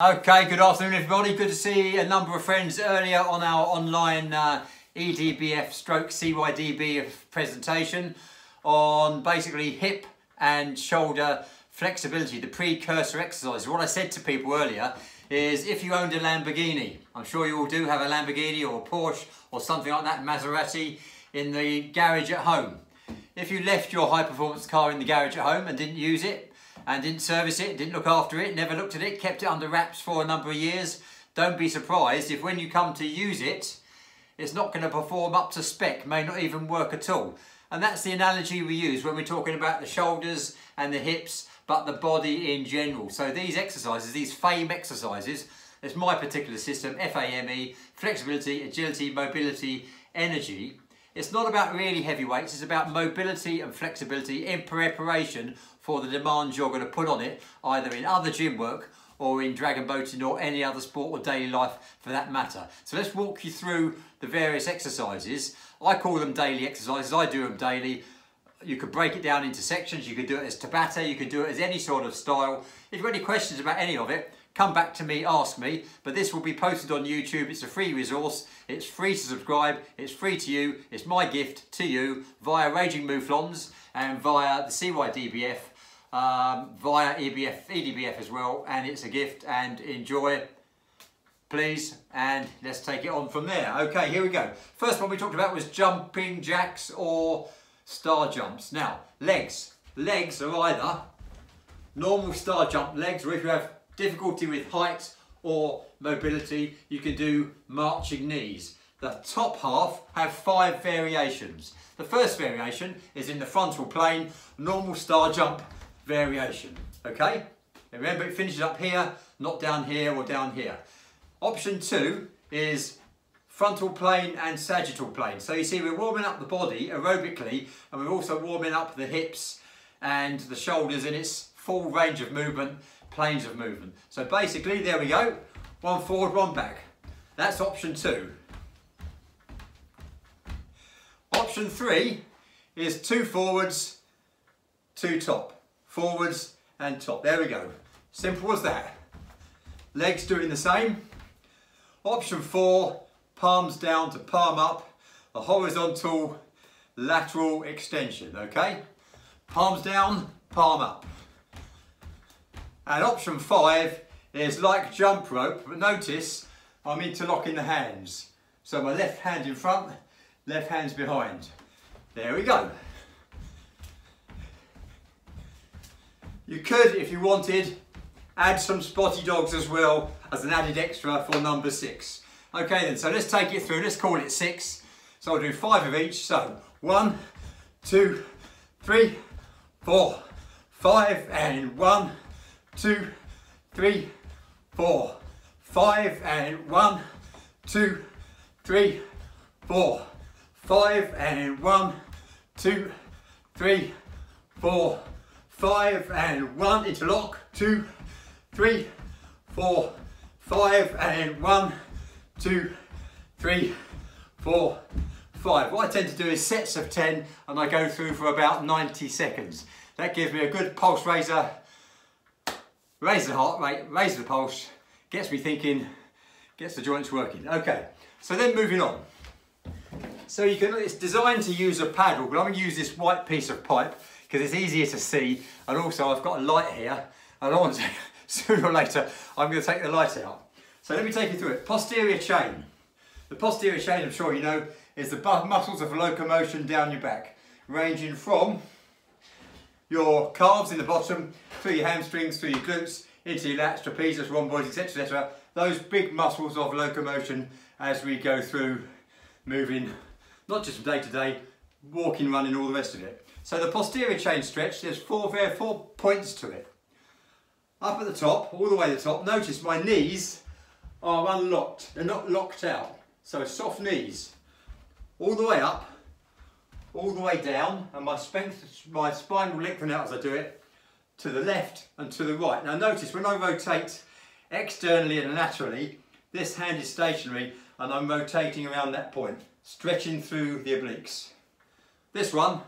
Okay, good afternoon everybody. Good to see a number of friends earlier on our online uh, EDBF stroke CYDB presentation on basically hip and shoulder flexibility, the precursor exercise. What I said to people earlier is if you owned a Lamborghini, I'm sure you all do have a Lamborghini or a Porsche or something like that, Maserati, in the garage at home. If you left your high performance car in the garage at home and didn't use it, and didn't service it, didn't look after it, never looked at it, kept it under wraps for a number of years, don't be surprised if when you come to use it, it's not going to perform up to spec, may not even work at all. And that's the analogy we use when we're talking about the shoulders and the hips, but the body in general. So these exercises, these FAME exercises, it's my particular system, F-A-M-E, flexibility, agility, mobility, energy. It's not about really heavy weights, it's about mobility and flexibility in preparation for the demands you're going to put on it, either in other gym work or in dragon boating or any other sport or daily life for that matter. So let's walk you through the various exercises. I call them daily exercises, I do them daily. You could break it down into sections, you could do it as Tabata, you could do it as any sort of style. If you've got any questions about any of it, come back to me, ask me. But this will be posted on YouTube. It's a free resource. It's free to subscribe. It's free to you. It's my gift to you via Raging Mouflons and via the CYDBF um, via EBF, EDBF as well, and it's a gift and enjoy please and let's take it on from there okay here we go first one we talked about was jumping jacks or star jumps now legs legs are either normal star jump legs or if you have difficulty with height or mobility you can do marching knees the top half have five variations the first variation is in the frontal plane normal star jump variation, okay? And remember it finishes up here, not down here or down here. Option two is frontal plane and sagittal plane. So you see we're warming up the body aerobically and we're also warming up the hips and the shoulders in its full range of movement, planes of movement. So basically, there we go, one forward, one back. That's option two. Option three is two forwards, two top forwards and top. There we go. Simple as that. Legs doing the same. Option four, palms down to palm up, a horizontal lateral extension, okay? Palms down, palm up. And option five is like jump rope, but notice I'm interlocking the hands. So my left hand in front, left hand's behind. There we go. You could, if you wanted, add some spotty dogs as well as an added extra for number six. Okay then, so let's take it through. Let's call it six. So I'll do five of each. So one, two, three, four, five, and one, two, three, four, five, and one, two, three, four, five, and one, two, three, four, five and one, interlock, two, three, four, five and one, two, three, four, five. What I tend to do is sets of 10 and I go through for about 90 seconds. That gives me a good pulse raiser, raises the heart rate, raises the pulse, gets me thinking, gets the joints working. Okay, so then moving on. So you can, it's designed to use a paddle, but I'm gonna use this white piece of pipe because it's easier to see. And also I've got a light here. And want to, sooner or later, I'm going to take the light out. So let me take you through it. Posterior chain. The posterior chain, I'm sure you know, is the muscles of locomotion down your back, ranging from your calves in the bottom, through your hamstrings, through your glutes, into your lats, trapezius, rhomboids, etc, etc. Those big muscles of locomotion as we go through moving, not just from day to day, walking, running, all the rest of it. So the posterior chain stretch, there's four, there four points to it. Up at the top, all the way to the top, notice my knees are unlocked. They're not locked out. So soft knees. All the way up, all the way down, and my, spine, my spine will lengthen out as I do it, to the left and to the right. Now notice when I rotate externally and laterally, this hand is stationary and I'm rotating around that point, stretching through the obliques. This one,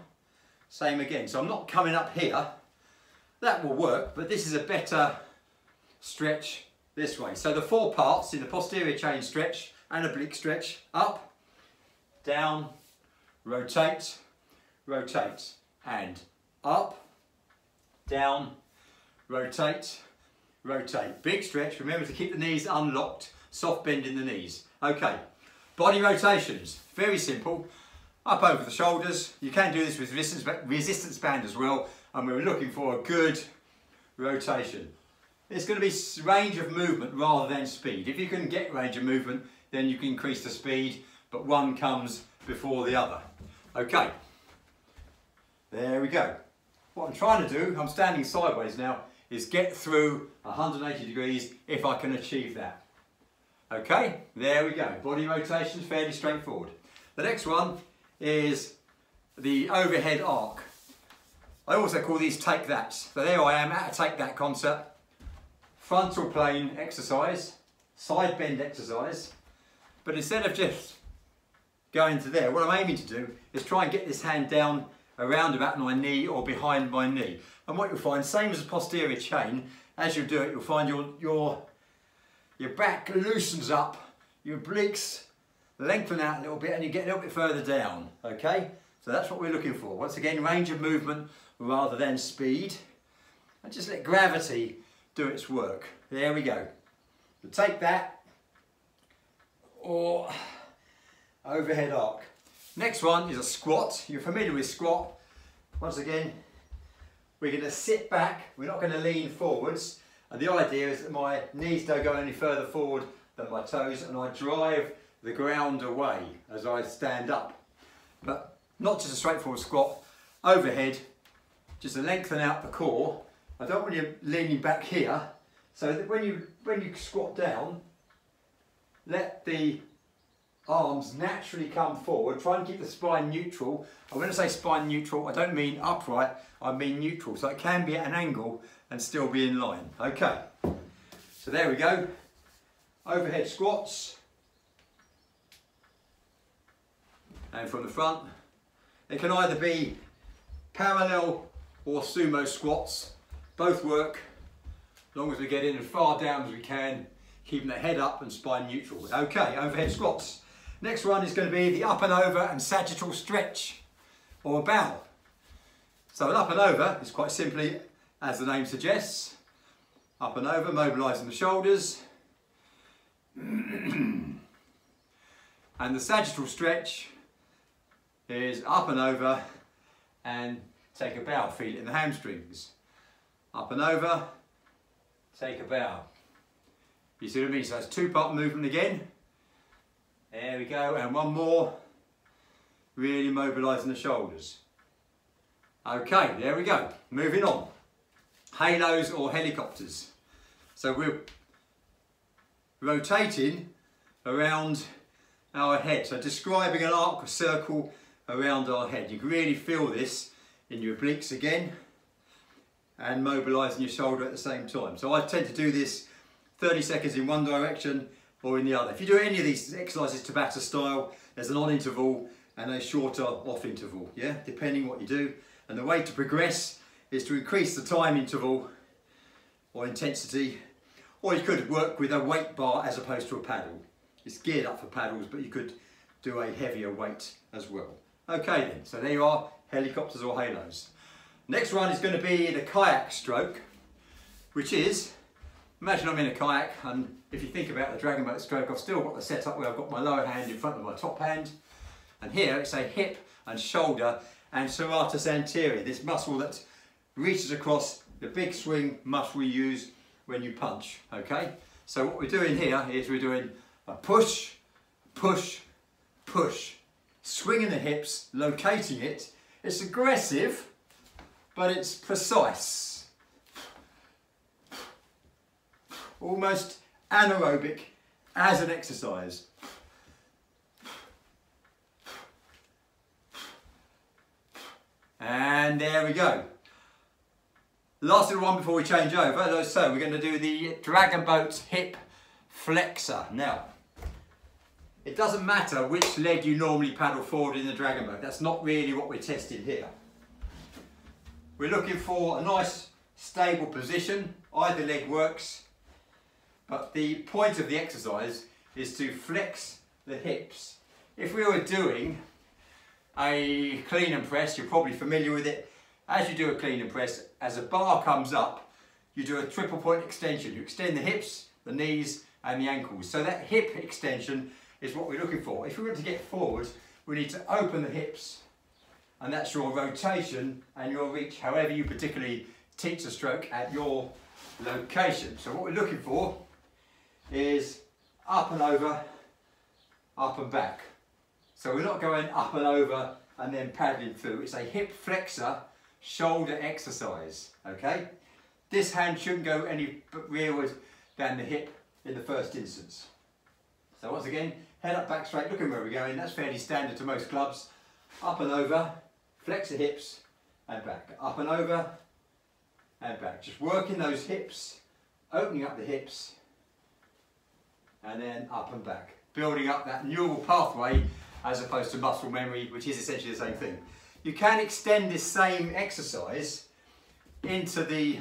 same again. So I'm not coming up here. That will work, but this is a better stretch. this way. So the four parts in the posterior chain stretch and oblique stretch, up, down, rotate, rotate, and up, down, rotate, rotate. Big stretch, remember to keep the knees unlocked, soft bend in the knees. Okay, body rotations, very simple. Up over the shoulders, you can do this with resistance, resistance band as well, and we're looking for a good rotation. It's going to be range of movement rather than speed. If you can get range of movement, then you can increase the speed, but one comes before the other. Okay, there we go. What I'm trying to do, I'm standing sideways now, is get through 180 degrees if I can achieve that. Okay, there we go. Body rotation fairly straightforward. The next one is the overhead arc. I also call these take thats. So there I am at a take that concert. Frontal plane exercise, side bend exercise. But instead of just going to there, what I'm aiming to do is try and get this hand down around about my knee or behind my knee. And what you'll find, same as a posterior chain, as you do it, you'll find your, your, your back loosens up, your obliques lengthen out a little bit and you get a little bit further down, okay? So that's what we're looking for. Once again, range of movement rather than speed. And just let gravity do its work. There we go. Take that, or overhead arc. Next one is a squat. You're familiar with squat. Once again, we're going to sit back. We're not going to lean forwards. And the idea is that my knees don't go any further forward than my toes and I drive the ground away as I stand up. But not just a straightforward squat, overhead, just to lengthen out the core. I don't want you leaning back here, so that when you, when you squat down, let the arms naturally come forward. Try and keep the spine neutral. And when I say spine neutral, I don't mean upright, I mean neutral. So it can be at an angle and still be in line. Okay, so there we go. Overhead squats. And from the front, it can either be parallel or sumo squats. Both work, as long as we get in as far down as we can, keeping the head up and spine neutral. Okay, overhead squats. Next one is going to be the up and over and sagittal stretch or bow. So an up and over is quite simply, as the name suggests, up and over, mobilising the shoulders. and the sagittal stretch is up and over and take a bow, feel it in the hamstrings. Up and over, take a bow. You see what I mean? So it's two part movement again. There we go, and one more. Really mobilising the shoulders. Okay, there we go. Moving on. Halos or helicopters. So we're rotating around our head. So describing an arc, a circle around our head. You can really feel this in your obliques again and mobilising your shoulder at the same time. So I tend to do this 30 seconds in one direction or in the other. If you do any of these exercises Tabata style, there's an on interval and a shorter off interval, yeah, depending what you do. And the way to progress is to increase the time interval or intensity, or you could work with a weight bar as opposed to a paddle. It's geared up for paddles, but you could do a heavier weight as well. Okay then, so there you are, helicopters or halos. Next one is going to be the kayak stroke, which is, imagine I'm in a kayak and if you think about the dragon boat stroke, I've still got the setup where I've got my lower hand in front of my top hand. And here it's a hip and shoulder and serratus anterior, this muscle that reaches across the big swing muscle we use when you punch, okay? So what we're doing here is we're doing a push, push, push swinging the hips, locating it. It's aggressive, but it's precise. Almost anaerobic as an exercise. And there we go. Last little one before we change over. So we're going to do the Dragon Boat hip flexor. Now, it doesn't matter which leg you normally paddle forward in the dragon boat. That's not really what we're testing here. We're looking for a nice stable position. Either leg works. But the point of the exercise is to flex the hips. If we were doing a clean and press, you're probably familiar with it. As you do a clean and press, as a bar comes up, you do a triple point extension. You extend the hips, the knees and the ankles. So that hip extension is what we're looking for. If we want to get forward, we need to open the hips and that's your rotation and your reach, however you particularly teach the stroke at your location. So what we're looking for is up and over, up and back. So we're not going up and over and then paddling through. It's a hip flexor shoulder exercise, okay? This hand shouldn't go any rearward than the hip in the first instance. So once again, head up, back straight, looking where we're going. That's fairly standard to most clubs. Up and over, flex the hips and back. Up and over and back. Just working those hips, opening up the hips and then up and back. Building up that neural pathway as opposed to muscle memory, which is essentially the same thing. You can extend this same exercise into the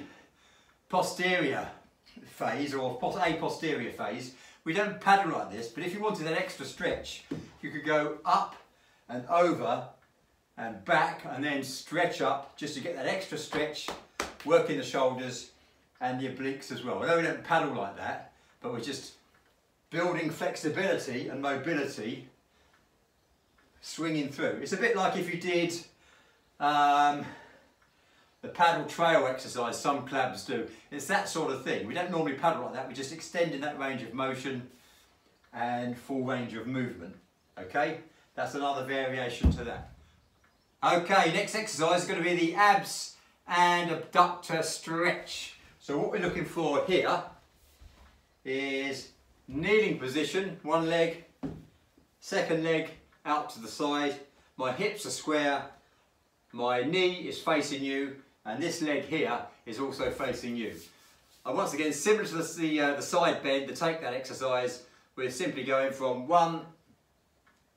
posterior phase or a posterior phase. We don't paddle like this, but if you wanted an extra stretch, you could go up and over and back and then stretch up just to get that extra stretch, working the shoulders and the obliques as well. Although we don't paddle like that, but we're just building flexibility and mobility swinging through. It's a bit like if you did um, the paddle trail exercise some clubs do. It's that sort of thing. We don't normally paddle like that, we just extend in that range of motion and full range of movement. Okay, that's another variation to that. Okay, next exercise is going to be the abs and abductor stretch. So what we're looking for here is kneeling position, one leg, second leg out to the side. My hips are square, my knee is facing you, and this leg here is also facing you. And once again, similar to the, the, uh, the side bend, the take that exercise, we're simply going from one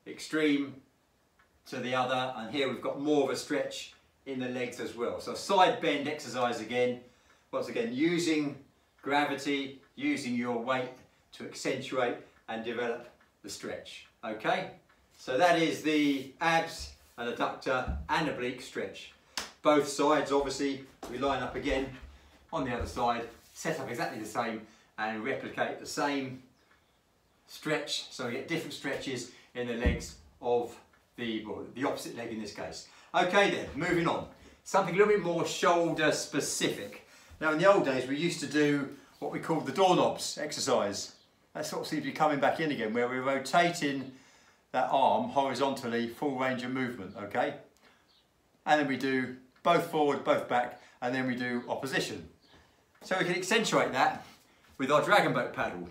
extreme to the other and here we've got more of a stretch in the legs as well. So side bend exercise again, once again using gravity, using your weight to accentuate and develop the stretch. Okay, so that is the abs and adductor and oblique stretch. Both sides obviously we line up again on the other side, set up exactly the same and replicate the same stretch so we get different stretches in the legs of the, well, the opposite leg in this case. Okay then, moving on. Something a little bit more shoulder specific. Now in the old days we used to do what we called the doorknobs exercise. That sort of seems to be coming back in again where we're rotating that arm horizontally, full range of movement, okay? And then we do both forward, both back, and then we do opposition. So we can accentuate that with our dragon boat paddle.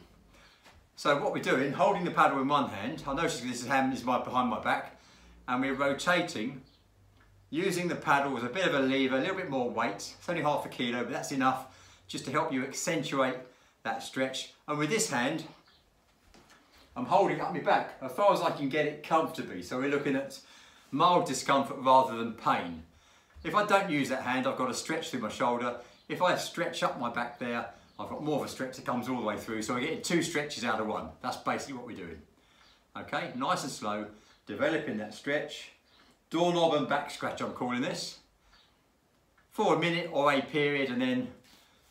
So what we're doing, holding the paddle in one hand, I notice this hand is behind my back, and we're rotating using the paddle as a bit of a lever, a little bit more weight. It's only half a kilo, but that's enough just to help you accentuate that stretch. And with this hand, I'm holding up my back as far as I can get it comfortably. So we're looking at mild discomfort rather than pain. If I don't use that hand, I've got a stretch through my shoulder. If I stretch up my back there, I've got more of a stretch that comes all the way through. So we're getting two stretches out of one. That's basically what we're doing. Okay, nice and slow developing that stretch. Doorknob and back scratch I'm calling this. For a minute or a period and then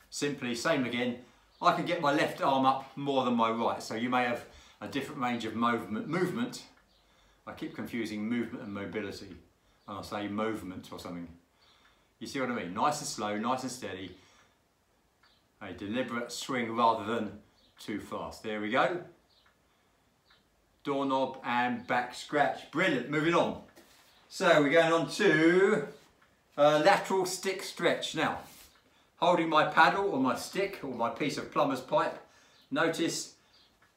simply same again. I can get my left arm up more than my right so you may have a different range of movement. movement. I keep confusing movement and mobility and I say movement or something. You see what I mean? Nice and slow, nice and steady. A deliberate swing rather than too fast. There we go doorknob and back scratch. Brilliant, moving on. So we're going on to uh, lateral stick stretch. Now, holding my paddle or my stick or my piece of plumber's pipe, notice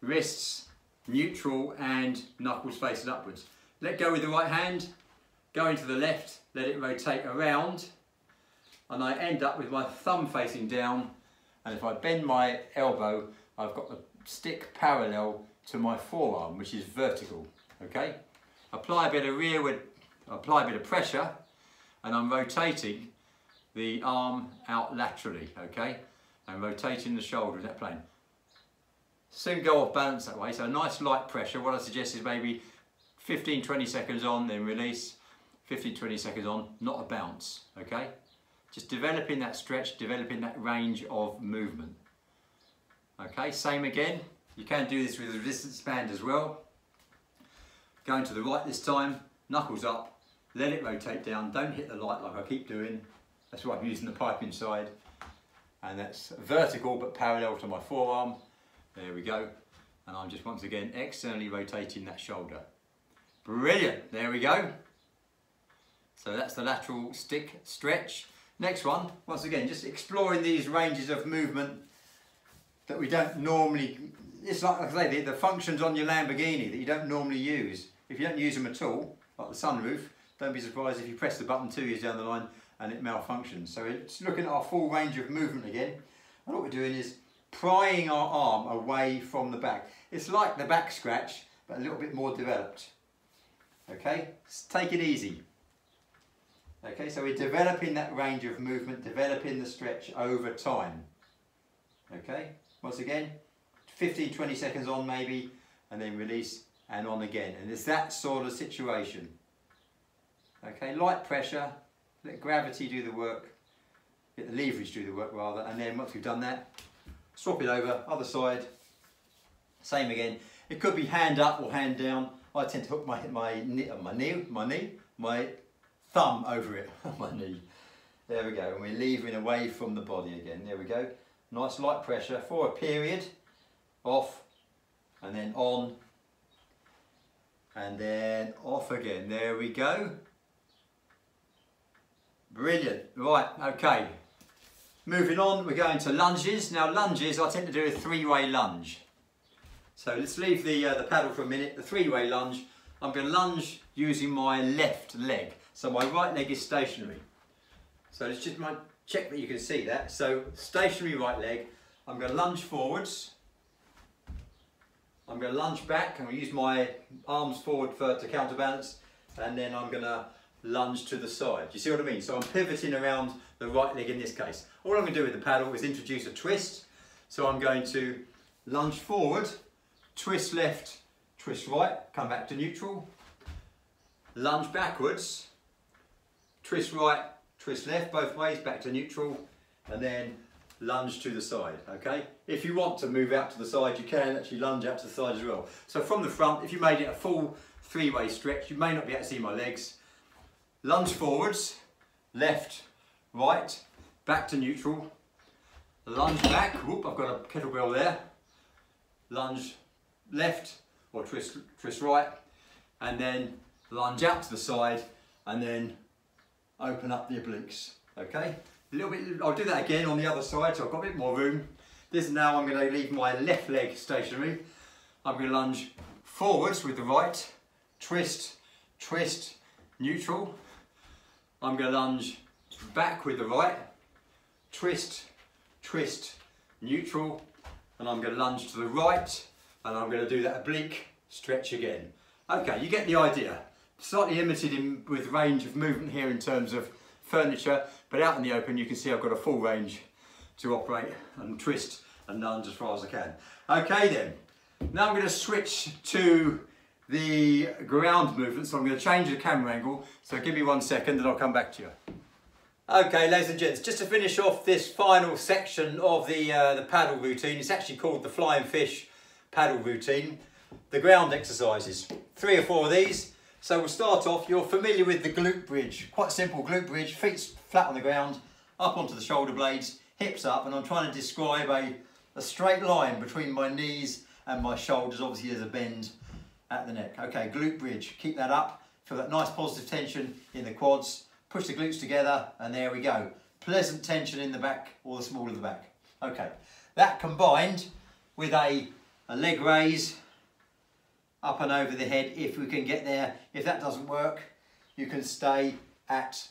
wrists neutral and knuckles facing upwards. Let go with the right hand, go into the left, let it rotate around, and I end up with my thumb facing down, and if I bend my elbow, I've got the stick parallel to my forearm, which is vertical, okay? Apply a bit of rearward, apply a bit of pressure, and I'm rotating the arm out laterally, okay? And rotating the shoulder in that plane. soon go off balance that way. So nice light pressure. What I suggest is maybe 15, 20 seconds on, then release. 15, 20 seconds on, not a bounce, okay? Just developing that stretch, developing that range of movement. Okay, same again. You can do this with a resistance band as well. Going to the right this time, knuckles up, let it rotate down. Don't hit the light like I keep doing. That's why I'm using the pipe inside. And that's vertical but parallel to my forearm. There we go. And I'm just once again externally rotating that shoulder. Brilliant, there we go. So that's the lateral stick stretch. Next one, once again, just exploring these ranges of movement that we don't normally, it's like, like I say, the, the functions on your Lamborghini that you don't normally use. If you don't use them at all, like the sunroof, don't be surprised if you press the button two years down the line and it malfunctions. So it's looking at our full range of movement again. And what we're doing is prying our arm away from the back. It's like the back scratch, but a little bit more developed. Okay, take it easy. Okay, so we're developing that range of movement, developing the stretch over time. Okay, once again, 15, 20 seconds on maybe, and then release and on again. And it's that sort of situation. Okay, light pressure, let gravity do the work, let the leverage do the work rather, and then once we've done that, swap it over, other side, same again. It could be hand up or hand down. I tend to hook my, my, knee, uh, my knee, my knee, my thumb over it my knee. There we go, and we're levering away from the body again. There we go. Nice light pressure for a period, off, and then on, and then off again. There we go. Brilliant. Right, okay. Moving on, we're going to lunges. Now lunges, I tend to do a three-way lunge. So let's leave the, uh, the paddle for a minute. The three-way lunge, I'm going to lunge using my left leg. So my right leg is stationary. So let's just check that you can see that. So stationary right leg, I'm going to lunge forwards. I'm going to lunge back and use my arms forward for, to counterbalance. And then I'm going to lunge to the side. You see what I mean? So I'm pivoting around the right leg in this case. All I'm going to do with the paddle is introduce a twist. So I'm going to lunge forward, twist left, twist right, come back to neutral, lunge backwards, twist right, twist left both ways, back to neutral, and then lunge to the side, okay? If you want to move out to the side, you can actually lunge out to the side as well. So from the front, if you made it a full three-way stretch, you may not be able to see my legs. Lunge forwards, left, right, back to neutral, lunge back, whoop, I've got a kettlebell there, lunge left, or twist, twist right, and then lunge out to the side, and then open up the obliques, okay? A little bit, I'll do that again on the other side, so I've got a bit more room. This now I'm going to leave my left leg stationary. I'm going to lunge forwards with the right, twist, twist, neutral. I'm going to lunge back with the right, twist, twist, neutral, and I'm going to lunge to the right, and I'm going to do that oblique stretch again. Okay, you get the idea slightly limited in, with range of movement here in terms of furniture, but out in the open you can see I've got a full range to operate and twist and lunge as far as I can. Okay then, now I'm going to switch to the ground movement, so I'm going to change the camera angle, so give me one second and I'll come back to you. Okay, ladies and gents, just to finish off this final section of the, uh, the paddle routine, it's actually called the flying fish paddle routine, the ground exercises. Three or four of these, so we'll start off, you're familiar with the glute bridge. Quite simple glute bridge, feet flat on the ground, up onto the shoulder blades, hips up, and I'm trying to describe a, a straight line between my knees and my shoulders. Obviously there's a bend at the neck. Okay, glute bridge, keep that up. Feel that nice positive tension in the quads. Push the glutes together, and there we go. Pleasant tension in the back, or the small of the back. Okay, that combined with a, a leg raise, up and over the head if we can get there. If that doesn't work, you can stay at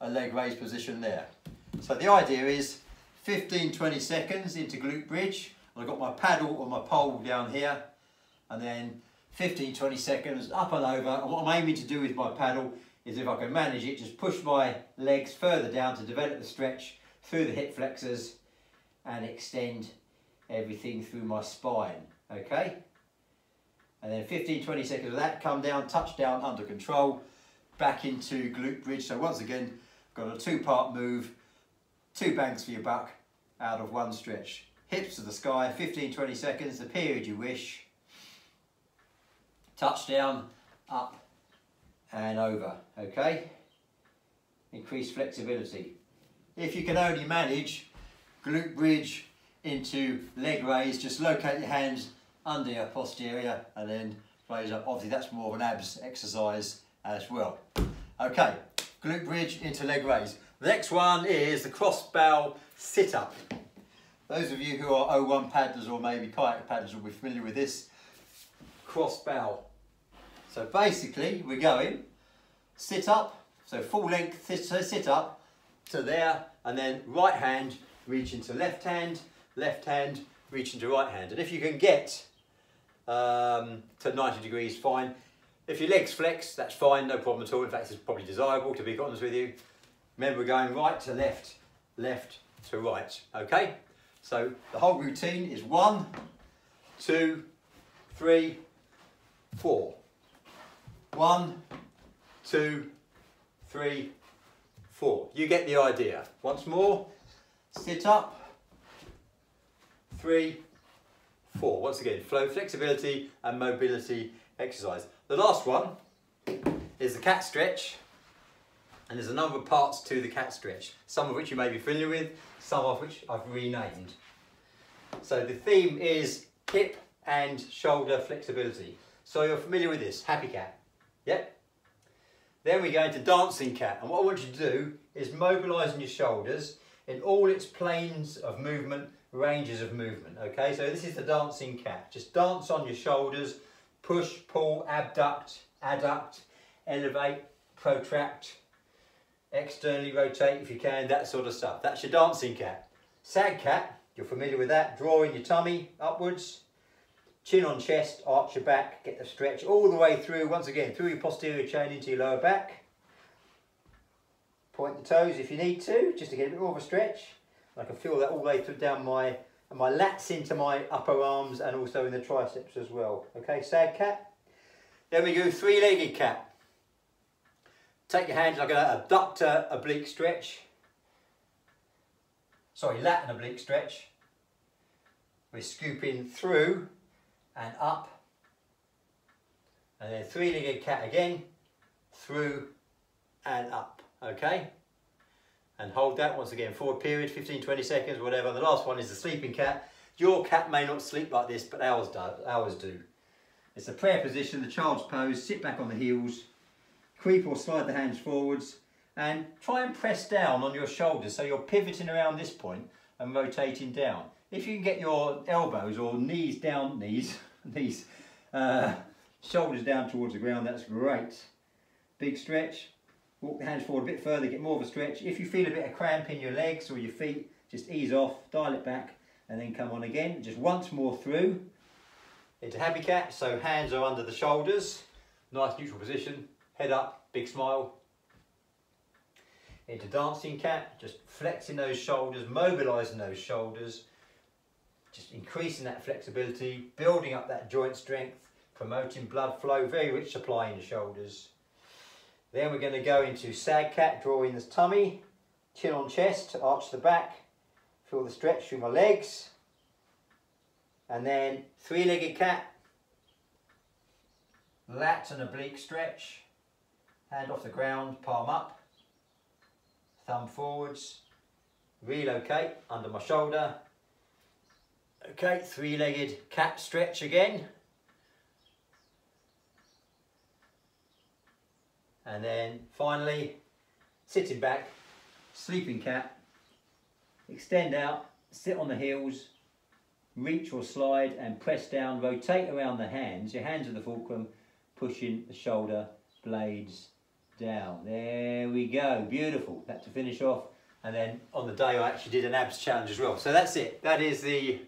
a leg raise position there. So the idea is 15, 20 seconds into glute bridge. I've got my paddle or my pole down here and then 15, 20 seconds up and over. And what I'm aiming to do with my paddle is if I can manage it, just push my legs further down to develop the stretch through the hip flexors and extend everything through my spine, okay? And then 15, 20 seconds of that, come down, touch down, under control, back into glute bridge. So once again, got a two-part move, two bangs for your buck out of one stretch. Hips to the sky, 15, 20 seconds, the period you wish. Touch down, up and over, okay? Increase flexibility. If you can only manage glute bridge into leg raise, just locate your hands under your posterior and then raise up. Obviously that's more of an abs exercise as well. Okay, glute bridge into leg raise. The next one is the cross bow sit up. Those of you who are O1 paddlers or maybe kayak paddlers will be familiar with this cross bow. So basically we're going sit up, so full length sit, sit up to there and then right hand reach into left hand, left hand reach into right hand. And if you can get um, to 90 degrees, fine. If your legs flex, that's fine, no problem at all. In fact, it's probably desirable, to be honest with you. Remember, we're going right to left, left to right, okay? So the whole routine is one, two, three, four. One, two, three, four. You get the idea. Once more, sit up, three, four. Once again, flow, flexibility and mobility exercise. The last one is the cat stretch. And there's a number of parts to the cat stretch, some of which you may be familiar with, some of which I've renamed. So the theme is hip and shoulder flexibility. So you're familiar with this, happy cat. Yep. Then we go into dancing cat. And what I want you to do is mobilising your shoulders in all its planes of movement ranges of movement. Okay, so this is the dancing cat. Just dance on your shoulders, push, pull, abduct, adduct, elevate, protract, externally rotate if you can, that sort of stuff. That's your dancing cat. Sad cat, you're familiar with that, drawing your tummy upwards, chin on chest, arch your back, get the stretch all the way through, once again, through your posterior chain into your lower back. Point the toes if you need to, just to get a bit more of a stretch. I can feel that all the way through down my my lats into my upper arms and also in the triceps as well. Okay, sag cat. Then we go three-legged cat. Take your hands like an abductor oblique stretch. Sorry, lat and oblique stretch. We're scooping through and up. And then three-legged cat again, through and up. Okay? and hold that once again forward period 15 20 seconds whatever. The last one is the sleeping cat. Your cat may not sleep like this but ours do ours do. It's a prayer position. The child's pose. Sit back on the heels. Creep or slide the hands forwards. And try and press down on your shoulders so you're pivoting around this point and rotating down. If you can get your elbows or knees down knees knees uh, shoulders down towards the ground that's great big stretch Walk the hands forward a bit further, get more of a stretch. If you feel a bit of cramp in your legs or your feet, just ease off, dial it back, and then come on again. Just once more through into happy cat. So hands are under the shoulders, nice neutral position, head up, big smile. Into dancing cat, just flexing those shoulders, mobilizing those shoulders, just increasing that flexibility, building up that joint strength, promoting blood flow, very rich supply in the shoulders. Then we're going to go into sag cat, drawing the tummy, chin on chest, arch the back, feel the stretch through my legs. And then three-legged cat, lat and oblique stretch, hand off the ground, palm up, thumb forwards, relocate under my shoulder. Okay, three-legged cat stretch again. And then finally, sitting back, sleeping cat, extend out, sit on the heels, reach or slide and press down, rotate around the hands, your hands are the fulcrum, pushing the shoulder blades down. There we go, beautiful. That to finish off. And then on the day I actually did an abs challenge as well. So that's it. That is the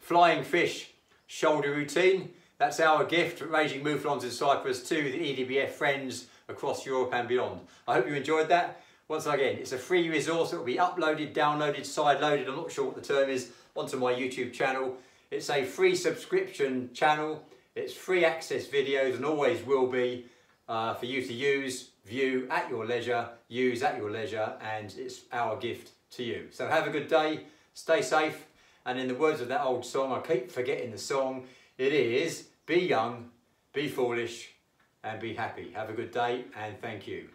flying fish shoulder routine. That's our gift, Raging Mouflons in Cyprus, to the EDBF friends across Europe and beyond. I hope you enjoyed that. Once again, it's a free resource. It will be uploaded, downloaded, side-loaded. I'm not sure what the term is, onto my YouTube channel. It's a free subscription channel. It's free access videos and always will be uh, for you to use, view at your leisure, use at your leisure, and it's our gift to you. So have a good day, stay safe, and in the words of that old song, I keep forgetting the song, it is be young, be foolish, and be happy. Have a good day, and thank you.